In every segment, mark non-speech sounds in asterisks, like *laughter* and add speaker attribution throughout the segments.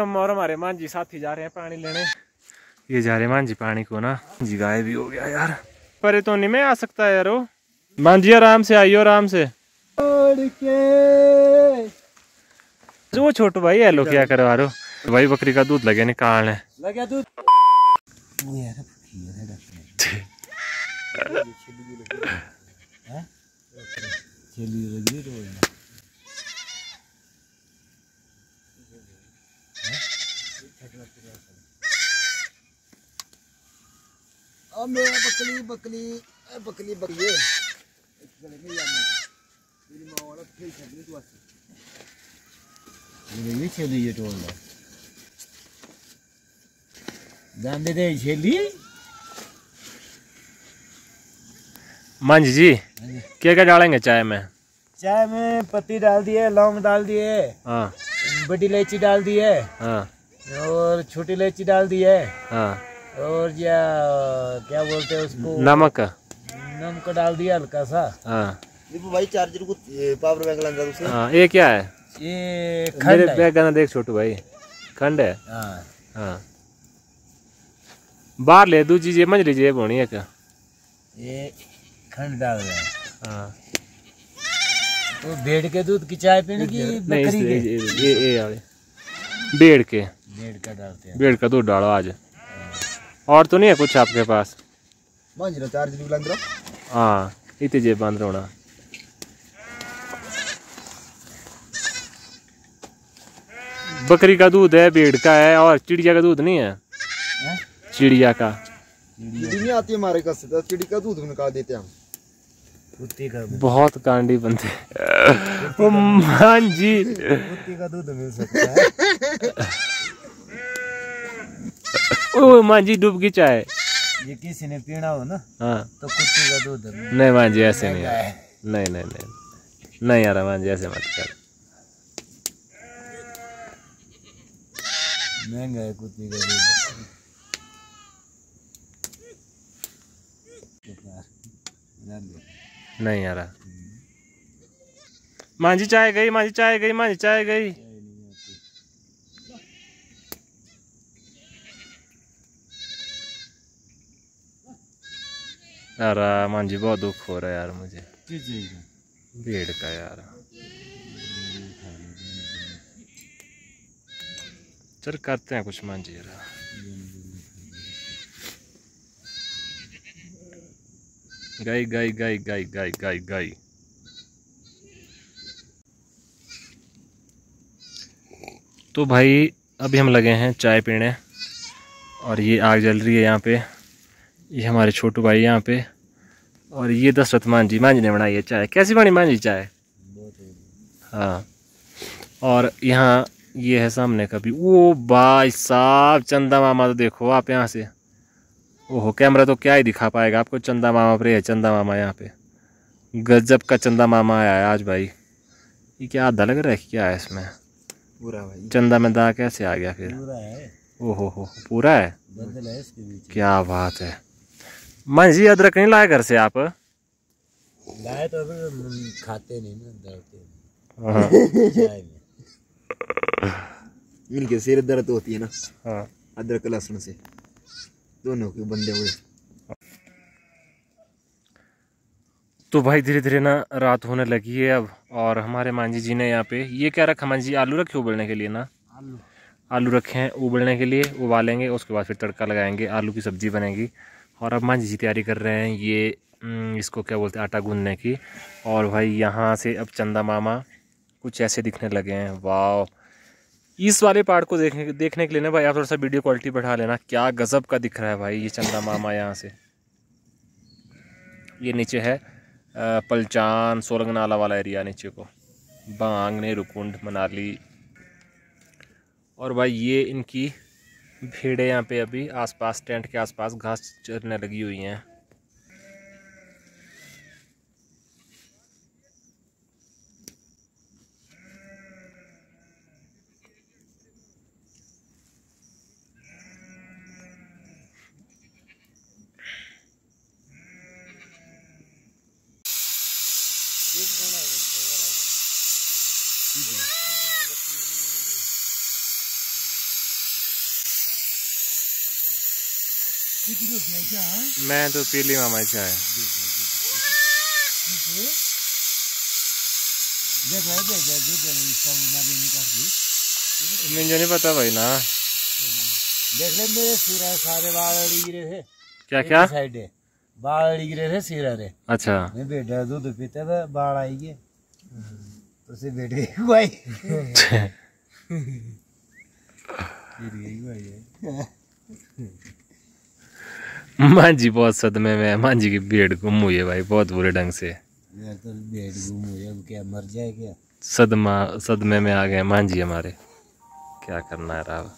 Speaker 1: हम और हमारे मान जी साथी जा रहे हैं पानी लेने। ये जा रहे मान जी पानी को ना। जी गाय भी हो गया यार। पर तो नहीं मैं आ सकता यार वो मान जी आराम से आइयो आराम से। जो छोटू भाई है लो क्या करवा रहे हो? भाई बकरी का दूध लगे निकालने
Speaker 2: लगे दूध। *laughs*
Speaker 3: अबे बकली बकली बकली बकली।
Speaker 2: ये। छेली ये टोल। जान दे दे छेली
Speaker 1: मान जी जी। क्या क्या डालेंगे चाय में?
Speaker 2: चाय में पत्ती डाल दिए लौंग डाल दिए
Speaker 1: हाँ
Speaker 2: बड़ी इलायची डाल दिए
Speaker 1: हाँ
Speaker 2: और छोटी इलायची डाल दिए
Speaker 1: हाँ।
Speaker 2: और या क्या बोलते हैं उसको?
Speaker 1: नमक।
Speaker 2: नमक डाल दिया हल्का सा।
Speaker 1: हाँ।
Speaker 3: दीपू भाई चार्जर को पावर बैंक लगा उसे।
Speaker 1: हाँ ये क्या है?
Speaker 2: ये खंड है।
Speaker 1: बैग का ना देख छोटू भाई खंड है?
Speaker 2: हाँ।
Speaker 1: हाँ। बाहर ले दूजी जेब मंझली जेब होनी है क्या
Speaker 2: ये खंड डाल रहे हाँ। तो भेड़ के दूध की चाय पीने की
Speaker 1: नहीं
Speaker 2: बकरी के?
Speaker 1: ये ये ये वाले। बेड़ के।
Speaker 2: भेड़ का डालते हैं।
Speaker 1: बेड़ का दूध डालो आज। और तो नहीं है कुछ आपके पास?
Speaker 3: जी को
Speaker 1: हाँ इतने जेब बंद होना बकरी का दूध है भेड़ का है और चिड़िया का दूध नहीं है?
Speaker 2: हैं?
Speaker 1: चिड़िया का।
Speaker 3: नहीं आती हमारे घर तो चिड़ी का दूध निकाल देते हैं हम।
Speaker 2: कुत्ती का
Speaker 1: बहुत कांडी बनते ओ मान जी
Speaker 2: कुत्ती का दूध मिल सकता है। *laughs*
Speaker 1: ओ जी डूब की चाय।
Speaker 2: ये किसी ने पीना हो ना
Speaker 1: हाँ।
Speaker 2: तो कुत्ती का दूध
Speaker 1: नहीं मान जी ऐसे नहीं।
Speaker 2: महँगा
Speaker 1: यार
Speaker 2: है।
Speaker 1: नहीं नहीं नहीं। नहीं यार मान जी ऐसे मत कर।
Speaker 2: महँगा है कुत्ती का दूध
Speaker 1: नहीं यार। जी चाय गई जी चाय गई जी चाय गई। यार मान जी बहुत दुख हो रहा है यार मुझे? भीड़ का यार। चल करते हैं कुछ मान जी यार। गई गई गई गई गई गई गई। तो भाई अभी हम लगे हैं चाय पीने और ये आग जल रही है यहाँ पे। ये हमारे छोटू भाई यहाँ पे। और ये दशरथ मान जी मान जी ने बनाई है चाय। कैसी बनी मान जी चाय? हाँ। और यहाँ ये है सामने का भी। ओ भाई साहब चंदा मामा तो देखो आप यहाँ से। ओहो कैमरा तो क्या ही दिखा पाएगा आपको चंदा मामा पर है चंदा मामा यहाँ पे। गजब का चंदा मामा आया है आज भाई। ये क्या आधा लग रहा है क्या है इसमें?
Speaker 3: पूरा भाई।
Speaker 1: चंदा में दा कैसे आ गया फिर?
Speaker 2: पूरा है।
Speaker 1: ओहो हो पूरा है?
Speaker 2: है
Speaker 1: क्या बात है। मन जी अदरक नहीं लाए घर से आप?
Speaker 2: लाए तो अभी खाते नहीं ना डरते हैं।
Speaker 1: हाँ *laughs*
Speaker 3: इनके सिर दर्द होती है ना
Speaker 1: हाँ।
Speaker 3: अदरक लहसुन से। दोनों के बंदे हुए।
Speaker 1: तो भाई धीरे धीरे ना रात होने लगी है अब और हमारे मांझी जी ने यहाँ पे ये क्या रखा मांझी? आलू रखे उबलने के लिए ना?
Speaker 2: आलू।
Speaker 1: आलू रखे हैं उबलने के लिए उबालेंगे उसके बाद फिर तड़का लगाएँगे आलू की सब्ज़ी बनेगी। और अब मांझी जी तैयारी कर रहे हैं ये इसको क्या बोलते हैं, आटा गूंदने की। और भाई यहाँ से अब चंदा मामा कुछ ऐसे दिखने लगे हैं। वाह इस वाले पार्ट को देखने देखने के लिए ना भाई आप थोड़ा सा वीडियो क्वालिटी बढ़ा लेना। क्या गजब का दिख रहा है भाई ये चंदा मामा यहाँ से। ये नीचे है पलचान सोलंग नाला वाला एरिया नीचे को। बांग नेरुकुंड मनाली। और भाई ये इनकी भीड़ें यहाँ पे अभी आसपास टेंट के आसपास घास चरने लगी हुई हैं। मैं तो पीली मामा चाय मुझे नहीं पता भाई ना।
Speaker 2: देख ले मेरे सिरा सारे बाल अड़ी गिरे थे
Speaker 1: क्या क्या?
Speaker 2: साइड है बाल अड़ी गिरे थे सिरा रे
Speaker 1: अच्छा।
Speaker 2: मैं बेटा दूध पीता था बाल आई गए तो से गई भाई गिर गई भाई
Speaker 1: मांझी बहुत सदमे में है मांझी की भीड़ गुम हुई है भाई बहुत बुरे ढंग से।
Speaker 2: यार तो बेड गुम हो गया क्या मर जाए क्या?
Speaker 1: सदमा सदमे में आ गए मांझी हमारे। क्या करना है राव?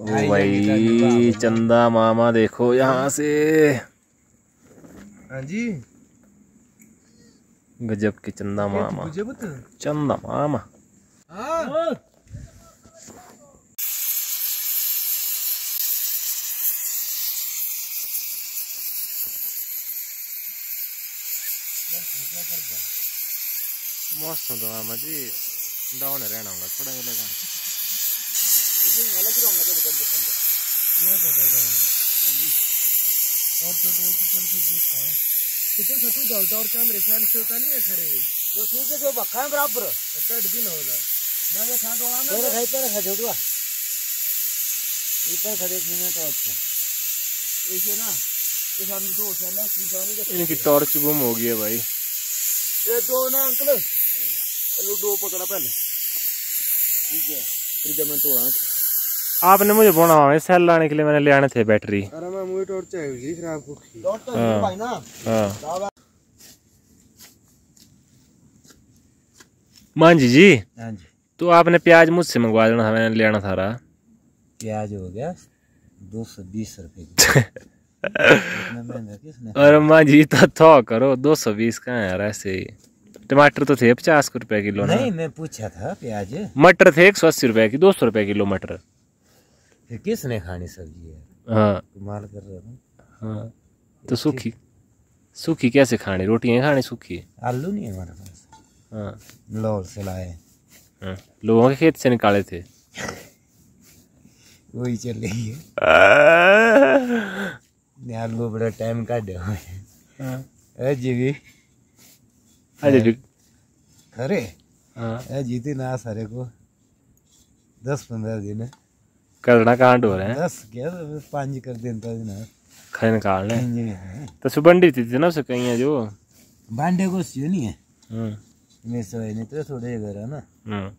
Speaker 1: ओ भाई चंदा मामा देखो यहाँ से।
Speaker 2: हाँ जी।
Speaker 1: गजब के चंदा मामा। चंदा मामा।
Speaker 2: हाँ।
Speaker 1: मौसम तो मामा जी डाउन रहना होगा थोड़ा मिलेगा
Speaker 2: और तो दो की चल के देख है कितने सतु और क्या मेरे से होता नहीं है खड़े हुए तो है जो बक्का है बराबर कट दिन होला मैं खाट वाला में तेरे खाई तेरे खा छोटवा ऊपर खड़े थी मैं तो अच्छा ऐसे ना ये सामने दो साल है की जाने के
Speaker 1: इनकी टॉर्च गुम हो गई है भाई
Speaker 2: ये दो ना अंकल दो पकड़ा पहले ठीक है फिर जब मैं तोड़ा
Speaker 1: आपने मुझे बोना हुआ सेल लाने के लिए मैंने ले आने थे बैटरी
Speaker 2: अरे मैं मुझे टॉर्च चाहिए खराब को टॉर्च तो है भाई ना
Speaker 1: हाँ मांझी जी
Speaker 2: हाँ जी
Speaker 1: तो आपने प्याज मुझसे मंगवा देना था मैंने ले आना था रहा
Speaker 2: प्याज हो गया दो सौ बीस रुपए
Speaker 1: अरे माँ जी तो थो करो दो सौ बीस का है यार ऐसे ही टमाटर तो थे पचास रुपए किलो ना।
Speaker 2: नहीं मैं पूछा था प्याज।
Speaker 1: मटर थे एक सौ अस्सी रुपए की दो सौ रुपए किलो मटर।
Speaker 2: फिर किसने खानी सब्ज़ी है?
Speaker 1: हाँ।
Speaker 2: कमाल कर रहे हो
Speaker 1: हाँ तो सूखी। सूखी कैसे खानी? रोटियाँ खानी सूखी?
Speaker 2: आलू नहीं है हमारे पास।
Speaker 1: हाँ।
Speaker 2: लौल से लाए।
Speaker 1: हाँ। लोगों के खेत से निकाले थे।
Speaker 2: वही चल रही है। आलू बड़ा टाइम काटे हुए
Speaker 1: हाँ।
Speaker 2: अजी भी
Speaker 1: हाँ।
Speaker 2: थी ना सारे को। दस पंद्रह दिन
Speaker 1: करना कांड हो रहे हैं।
Speaker 2: दस क्या तो पाँच कर दिन
Speaker 1: खाने निकालने
Speaker 2: है।
Speaker 1: तो सुबंडी थी ना उसे कहीं है जो।
Speaker 2: बांडे को सियो नहीं है।
Speaker 1: हम्म
Speaker 2: मैं सो नहीं तो थोड़े घर है ना।
Speaker 1: हम्म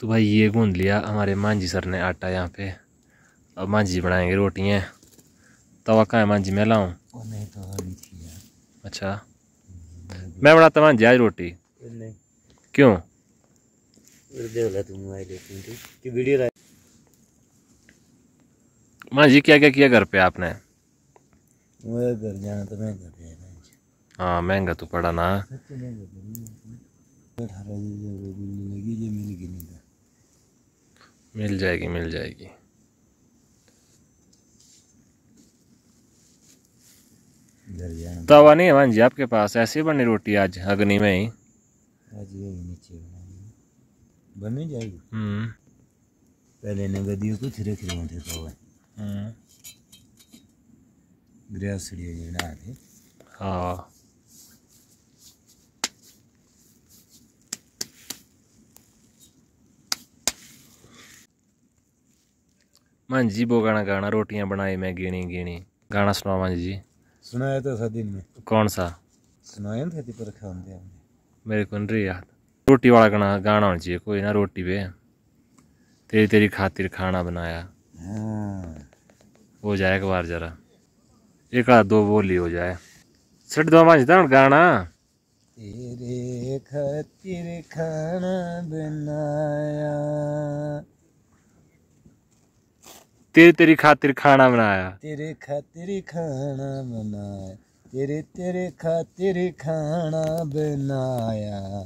Speaker 1: तो भाई ये गूंद लिया। हमारे मांझी सर ने आटा यहाँ पे। अब मांझी बनाएँगे रोटियाँ। तवा कहाँ है। मांझी मैं लाऊं
Speaker 2: तो
Speaker 1: अच्छा। मैं बनाता मांझी आज रोटी। क्यों?
Speaker 2: कि वीडियो
Speaker 1: मांझी क्या क्या किया घर पे आपने?
Speaker 2: घर जाना तो मैं घर
Speaker 1: हाँ महँगा तो पड़ा ना।
Speaker 2: मिल
Speaker 1: जाएगी मिल जाएगी
Speaker 2: घर जाना
Speaker 1: तवा नहीं है मांझी आपके पास ऐसी बनी रोटी आज अग्नि में ही।
Speaker 2: आज यही नीचे बनानी जाएगी?
Speaker 1: हम्म।
Speaker 2: पहले ने गदियों कुछ रख रहे थे गृहस्थी थे
Speaker 1: हाँ। मांझी वो गाना गाना रोटियाँ बनाई मैं गिनी। गिनी गाना मांझी जी।
Speaker 2: सुनाया तो था दिन में?
Speaker 1: कौन सा?
Speaker 2: सुनाया था पर खाते हमने
Speaker 1: मेरे को नहीं याद। रोटी वाला गाना गाना होना चाहिए कोई ना रोटी पे। तेरी तेरी खातिर खाना बनाया।
Speaker 2: हाँ।
Speaker 1: हो जाए एक बार जरा। एक आध दो बोली हो जाए। सट दो मांझी था गाना?
Speaker 2: तेरे खातिर खाना बनाया।
Speaker 1: तेरी तेरी खातिर खाना बनाया।
Speaker 2: तेरे खातिर खाना बनाया तेरे तेरे खातिर खाना बनाया।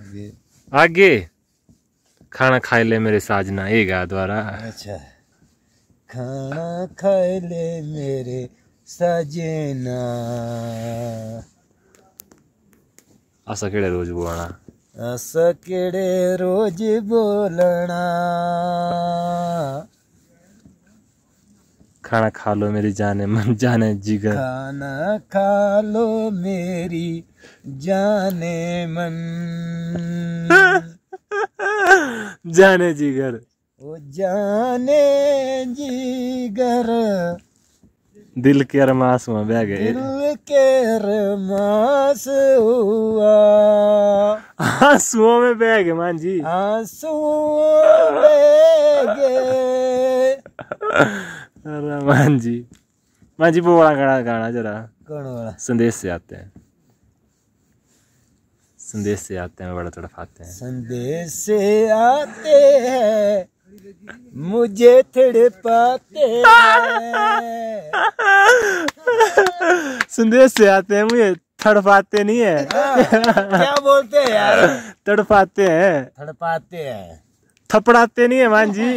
Speaker 2: आगे।
Speaker 1: आगे। खाना खाए ले मेरे साजना ये गा द्वारा।
Speaker 2: अच्छा। खाना खाए ले मेरे सजना।
Speaker 1: असा केड़े रोज बोलना?
Speaker 2: सकेड़े रोज बोलना।
Speaker 1: खाना खा लो मेरी जाने मन *laughs* जाने जिगर।
Speaker 2: खाना खा लो मेरी जाने मन। *laughs*
Speaker 1: जाने जिगर।
Speaker 2: ओ जाने जिगर।
Speaker 1: दिल के अरमास में बह गए।
Speaker 2: दिल के रमास हुआ।
Speaker 1: आंसुओं में बह गए मान जी।
Speaker 2: आँसू बेगे *laughs*
Speaker 1: अरे मान जी मान जी वो बड़ा गाना गाना जरा।
Speaker 2: कौन वाला
Speaker 1: संदेश से आते हैं। संदेश से आते हैं बड़ा तड़फाते हैं।
Speaker 2: संदेश से आते हैं मुझे थड़ पाते
Speaker 1: संदेश से आते हैं मुझे तड़फाते नहीं है।
Speaker 2: क्या बोलते हैं यार?
Speaker 1: तड़फाते हैं।
Speaker 2: थड़पाते हैं।
Speaker 1: थपड़ाते नहीं है मान जी?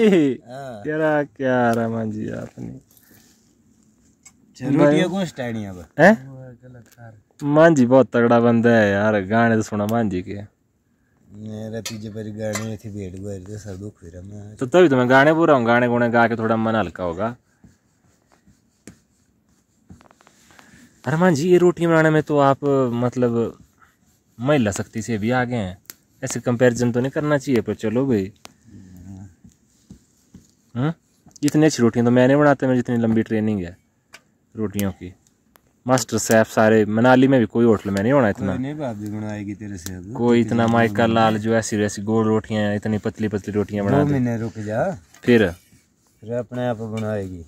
Speaker 2: हाँ।
Speaker 1: तेरा क्या रहा मान जी आपने? हैं? मान जी बहुत तगड़ा बंदा है यार गाने तो सुना मान जी के।
Speaker 2: मेरा पीछे पर गाने थे भेड़ गुआर तो सब दुख फिर मैं।
Speaker 1: तो तभी तो मैं गाने पूरा हूँ गाने गुने गा के थोड़ा मन हल्का होगा। अरे मान जी ये रोटी बनाने में तो आप मतलब महिला शक्ति से भी आगे हैं। ऐसे कंपैरिजन तो नहीं करना चाहिए पर चलो भाई। हम्म इतनी अच्छी रोटियाँ तो मैं नहीं बनाता मेरी जितनी लंबी ट्रेनिंग है रोटियों की। मास्टर शेफ सारे मनाली में भी कोई होटल में नहीं होना इतना।
Speaker 2: नहीं बनाएगी तेरे से
Speaker 1: कोई इतना माइका लाल जो ऐसी वैसी गोल रोटियाँ इतनी पतली पतली रोटियाँ बना
Speaker 2: महीने रुक जा।
Speaker 1: फिर?
Speaker 2: फिर अपने आप बनाएगी।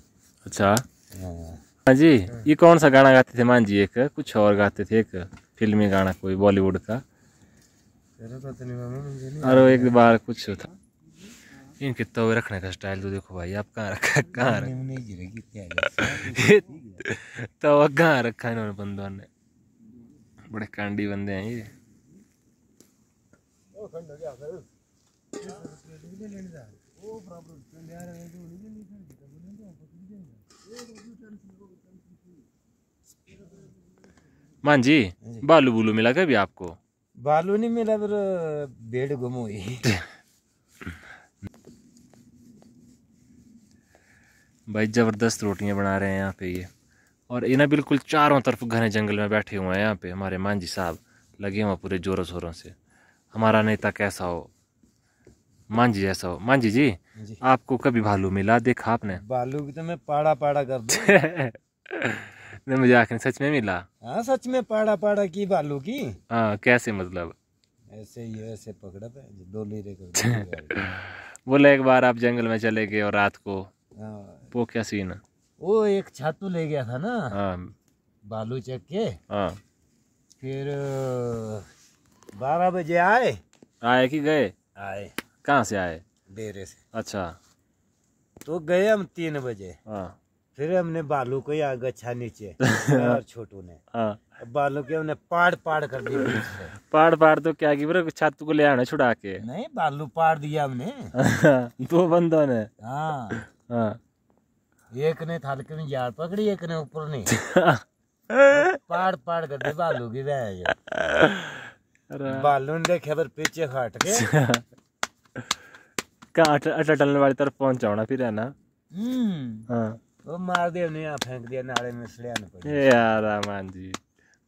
Speaker 1: अच्छा।
Speaker 2: हाँ।
Speaker 1: हाँ जी ये कौन सा गाना गाते थे मान जी एक? कुछ और गाते थे एक फिल्मी गाना कोई बॉलीवुड का? और एक बार कुछ था। इनके तवे रखने का स्टाइल तो देखो भाई आप कहाँ रखा कहाँ रखा
Speaker 2: नहीं गिरेगी क्या *laughs* है
Speaker 1: तवा कहाँ रखा इन्होंने बंदों ने? बड़े कांडी बंदे हैं ये। मान जी बालू बुलू मिला कभी आपको?
Speaker 2: बालू नहीं मिला फिर बेड गुम हुई। *laughs*
Speaker 1: भाई ज़बरदस्त रोटियाँ बना रहे हैं यहाँ पे ये। और ये ना बिल्कुल चारों तरफ़ घने जंगल में बैठे हुए हैं यहाँ पे हमारे मांझी साहब लगे हुए पूरे जोरों शोरों से। हमारा नेता कैसा हो? मांझी जैसा हो। मांझी जी
Speaker 2: जी।
Speaker 1: आपको कभी भालू मिला? देखा आपने? *laughs*
Speaker 2: बालू की तो मैं पाड़ा पाड़ा कर दूँ। *laughs*
Speaker 1: नहीं मुझे आखिर सच में मिला?
Speaker 2: हाँ सच में पाड़ा पाड़ा की बालू की?
Speaker 1: हाँ कैसे मतलब?
Speaker 2: ऐसे ही ऐसे पकड़ा था दो लीरे
Speaker 1: बोले एक बार आप जंगल में चले गए और रात को
Speaker 2: हाँ।
Speaker 1: वो क्या सीन है?
Speaker 2: वो एक छातू ले गया था ना।
Speaker 1: हाँ।
Speaker 2: बालू चक के।
Speaker 1: हाँ।
Speaker 2: फिर बारह बजे आए।
Speaker 1: आए कि गए?
Speaker 2: आए।
Speaker 1: कहाँ से आए?
Speaker 2: डेरे से।
Speaker 1: अच्छा।
Speaker 2: तो गए हम तीन बजे।
Speaker 1: हाँ।
Speaker 2: फिर हमने बालू को यहाँ गच्छा नीचे। *laughs* और छोटू ने।
Speaker 1: हाँ।
Speaker 2: बालू के हमने पाड़ पाड़ कर दिया पाड़
Speaker 1: पहाड़ तो क्या की छत को ले आना छुड़ा के।
Speaker 2: नहीं बालू पाड़ दिया हमने। *laughs*
Speaker 1: दो बंदों ने।
Speaker 2: हाँ।
Speaker 1: हाँ।
Speaker 2: एक ने थालके में यार पकड़ी एक ने ऊपर नहीं पाड़ पाड़ कर दी बालू की वह
Speaker 1: अरे
Speaker 2: बालू ने देखे फिर पीछे हट के
Speaker 1: कहाँ अट- अटल वाली तरफ़ पहुँचा होना फिर है ना
Speaker 2: हम्म
Speaker 1: हाँ
Speaker 2: वो मार दिया हमने यहाँ फेंक दिया नाले में सड़िया न पड़ी
Speaker 1: ए यार मान जी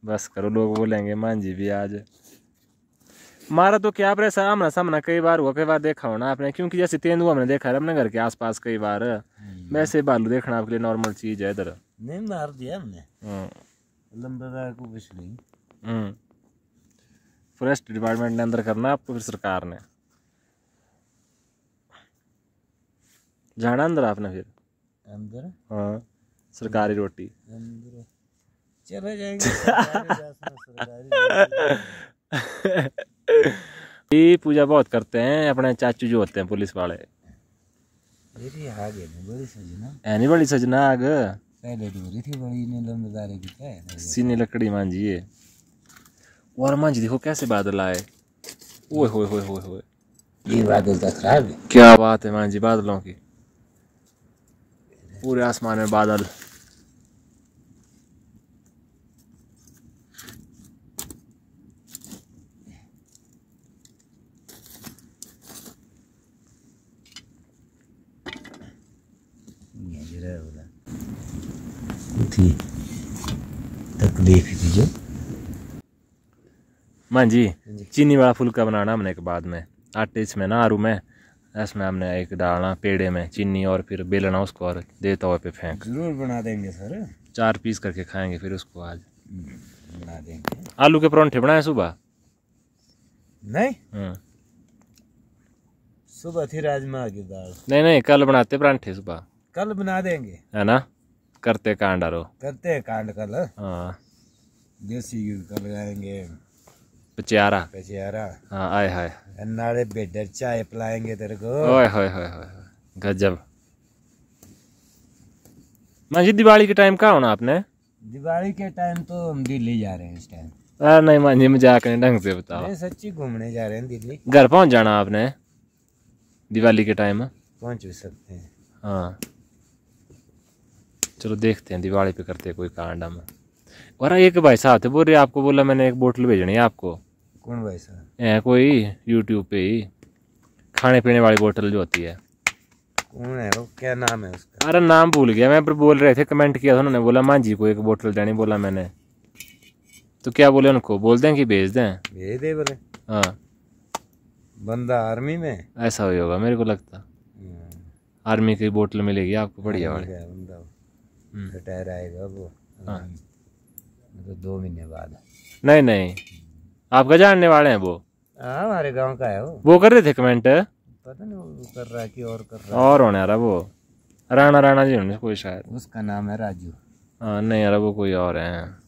Speaker 1: बस करो लोग बोलेंगे मान जी भी आज मारा तो क्या पर सामना सामना कई बार हुआ कई बार देखा होना आपने क्योंकि जैसे तेंदुआ हमने देखा है अपने घर के आसपास कई बार। वैसे बालू देखना आपके लिए नॉर्मल चीज़ है इधर।
Speaker 2: नहीं मार दिया हमने।
Speaker 1: हम्म
Speaker 2: लंबेदार को कुछ नहीं
Speaker 1: हम्म। फॉरेस्ट डिपार्टमेंट ने अंदर करना आपको फिर सरकार ने। जाना अंदर आपने फिर?
Speaker 2: अंदर?
Speaker 1: हाँ सरकारी रोटी।
Speaker 2: अंदर। चले जाएँगे सरकारी *laughs*
Speaker 1: ये पूजा बहुत करते हैं अपने चाचू जो होते हैं पुलिस वाले। है नहीं बड़ी सजना आग?
Speaker 2: पहले दूरी थी बड़ी की
Speaker 1: सीनी लकड़ी मांझी है। और मांझी देखो कैसे बादल आए। ओए होए होए होए होए।
Speaker 2: ये बादल तो खराब है।
Speaker 1: क्या बात है मांझी बादलों की। पूरे आसमान में बादल
Speaker 2: रहा है बोला थी तकलीफ़ थी जो
Speaker 1: हाँ जी
Speaker 2: जी।
Speaker 1: चीनी वाला फुल्का बनाना हमने के बाद में। आटे इसमें ना आरू में इसमें हमने एक डालना पेड़े में चीनी और फिर बेलना उसको और देता हुआ पे फेंक।
Speaker 2: ज़रूर बना देंगे सर।
Speaker 1: चार पीस करके खाएँगे फिर उसको आज।
Speaker 2: बना देंगे।
Speaker 1: आलू के परांठे बनाए सुबह?
Speaker 2: नहीं?
Speaker 1: हम्म।
Speaker 2: सुबह थी राजमा की दाल।
Speaker 1: नहीं नहीं कल बनाते परांठे सुबह।
Speaker 2: कल बना देंगे।
Speaker 1: है ना? करते कांडारो
Speaker 2: करते हैं कांड कल।
Speaker 1: हाँ।
Speaker 2: देसी घी कल लगाएँगे।
Speaker 1: पचियारा
Speaker 2: पेचियारा
Speaker 1: हाँ आए हाय।
Speaker 2: नाले बेडर चाय पिलाएँगे तेरे को।
Speaker 1: ओए होए होए होए। गजब। माँ जी दिवाली के टाइम कहाँ होना आपने?
Speaker 2: दिवाली के टाइम तो हम दिल्ली जा रहे हैं इस टाइम
Speaker 1: अरे नहीं माँ जी मज़ाक नहीं ढंग से बताओ।
Speaker 2: सच्ची घूमने जा रहे हैं दिल्ली।
Speaker 1: घर पहुँच जाना आपने? दिवाली के टाइम
Speaker 2: पहुँच भी सकते हैं।
Speaker 1: हाँ। चलो देखते हैं दिवाली पे करते हैं कोई कांड हम और एक भाई साहब थे बोल रहे आपको बोला मैंने एक बोतल भेजनी है आपको।
Speaker 2: कौन भाई साहब?
Speaker 1: है कोई यूट्यूब पे ही खाने पीने वाली बोतल जो होती है।
Speaker 2: कौन है? वो क्या नाम है उसका?
Speaker 1: अरे नाम भूल गया मैं पर बोल रहे थे कमेंट किया था उन्होंने बोला माँ जी को एक बोतल देनी बोला मैंने। तो क्या बोले उनको? बोल दें कि भेज दें?
Speaker 2: भेज दे बोले।
Speaker 1: हाँ।
Speaker 2: बंदा आर्मी में?
Speaker 1: ऐसा ही होगा मेरे को लगता।
Speaker 2: हम्म,
Speaker 1: आर्मी की बोतल मिलेगी आपको बढ़िया वाली। हम्म।
Speaker 2: रिटायर आएगा वो।
Speaker 1: हाँ।
Speaker 2: तो दो महीने बाद।
Speaker 1: नहीं नहीं। आपका जानने वाले हैं वो?
Speaker 2: हाँ हमारे गाँव का है वो।
Speaker 1: वो कर रहे थे कमेंट
Speaker 2: पता नहीं वो कर रहा है कि और कर रहा
Speaker 1: और होने यार वो। राणा राणा जी होने कोई शायद।
Speaker 2: उसका नाम है राजू।
Speaker 1: हाँ नहीं यार वो कोई और
Speaker 2: है।